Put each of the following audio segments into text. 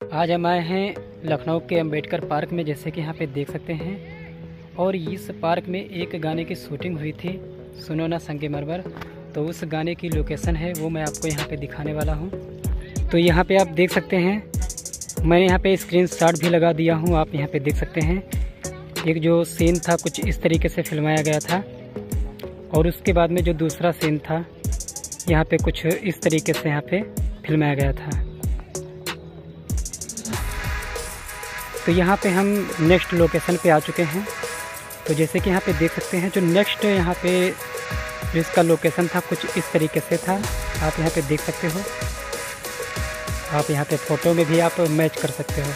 आज हम आए हैं लखनऊ के अंबेडकर पार्क में, जैसे कि यहाँ पे देख सकते हैं। और इस पार्क में एक गाने की शूटिंग हुई थी, सुनो ना संगे मरबर तो उस गाने की लोकेशन है, वो मैं आपको यहाँ पे दिखाने वाला हूँ। तो यहाँ पे आप देख सकते हैं, मैंने यहाँ पे स्क्रीन शॉट भी लगा दिया हूँ, आप यहाँ पे देख सकते हैं। एक जो सीन था, कुछ इस तरीके से फिल्माया गया था। और उसके बाद में जो दूसरा सीन था, यहाँ पे कुछ इस तरीके से यहाँ पे फिल्माया गया था। तो यहाँ पे हम नेक्स्ट लोकेशन पे आ चुके हैं। तो जैसे कि यहाँ पे देख सकते हैं, जो नेक्स्ट यहाँ पे जिसका लोकेशन था, कुछ इस तरीके से था। आप यहाँ पे देख सकते हो। आप यहाँ पे फ़ोटो में भी आप मैच कर सकते हो।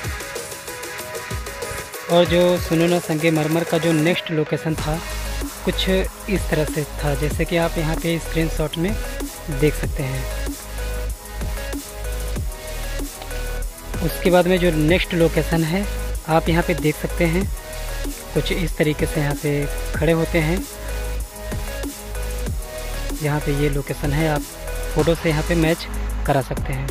और जो सुनो ना संगे मरमर का जो नेक्स्ट लोकेशन था, कुछ इस तरह से था, जैसे कि आप यहाँ पे स्क्रीनशॉट में देख सकते हैं। उसके बाद में जो नेक्स्ट लोकेशन है, आप यहाँ पे देख सकते हैं। कुछ इस तरीके से यहाँ पे खड़े होते हैं। यहाँ पे ये लोकेशन है, आप फ़ोटो से यहाँ पे मैच करा सकते हैं।